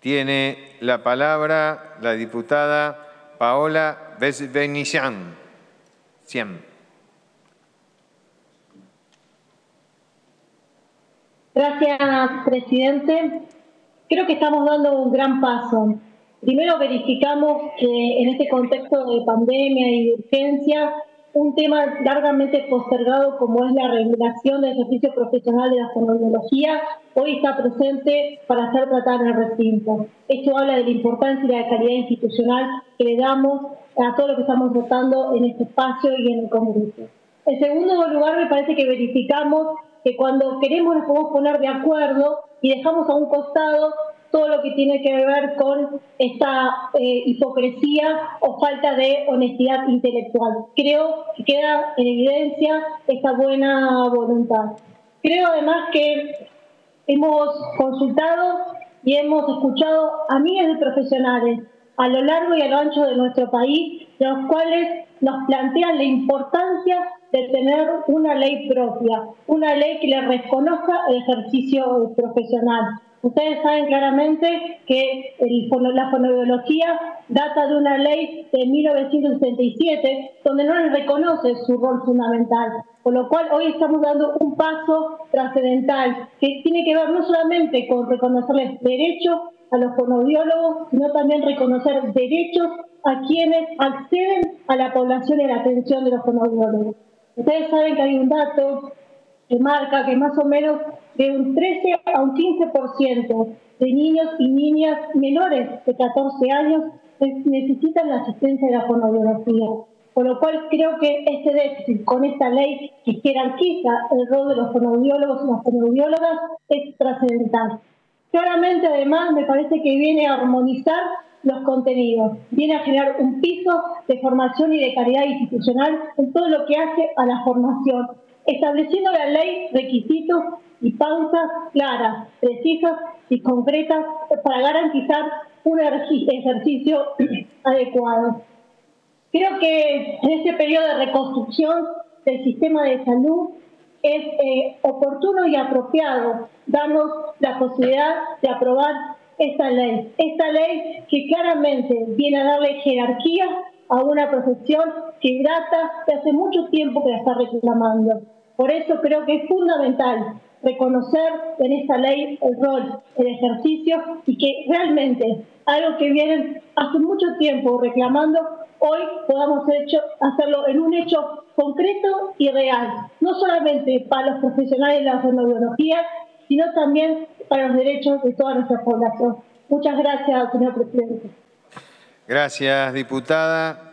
Tiene la palabra la diputada Paola Besbenician. Gracias, presidente. Creo que estamos dando un gran paso. Primero verificamos que en este contexto de pandemia y de urgencia un tema largamente postergado como es la regulación del ejercicio profesional de la fonoaudiología, hoy está presente para ser tratada en el recinto. Esto habla de la importancia y la calidad institucional que le damos a todo lo que estamos votando en este espacio y en el Congreso. En segundo lugar, me parece que verificamos que cuando queremos nos podemos poner de acuerdo y dejamos a un costado todo lo que tiene que ver con esta eh, hipocresía o falta de honestidad intelectual. Creo que queda en evidencia esta buena voluntad. Creo además que hemos consultado y hemos escuchado a miles de profesionales a lo largo y a lo ancho de nuestro país, los cuales nos plantean la importancia de tener una ley propia, una ley que le reconozca el ejercicio profesional, Ustedes saben claramente que la fonobiología data de una ley de 1967 donde no les reconoce su rol fundamental, por lo cual hoy estamos dando un paso trascendental que tiene que ver no solamente con reconocerles derechos a los fonoaudiólogos, sino también reconocer derechos a quienes acceden a la población y a la atención de los fonoaudiólogos. Ustedes saben que hay un dato que marca que más o menos de un 13 a un 15% de niños y niñas menores de 14 años necesitan la asistencia de la fonoaudiología. Por lo cual creo que este déficit con esta ley que jerarquiza el rol de los fonoaudiólogos y las fonoaudiólogas es trascendental. Claramente además me parece que viene a armonizar los contenidos, viene a generar un piso de formación y de calidad institucional en todo lo que hace a la formación, estableciendo la ley requisitos y pautas claras, precisas y concretas para garantizar un ejercicio adecuado. Creo que en este periodo de reconstrucción del sistema de salud es eh, oportuno y apropiado darnos la posibilidad de aprobar esta ley. Esta ley que claramente viene a darle jerarquía a una profesión que data de hace mucho tiempo que la está reclamando. Por eso creo que es fundamental reconocer en esta ley el rol, el ejercicio y que realmente algo que vienen hace mucho tiempo reclamando, hoy podamos hecho, hacerlo en un hecho concreto y real, no solamente para los profesionales de la fonobiología, sino también para los derechos de toda nuestra población. Muchas gracias, señor presidente. Gracias, diputada.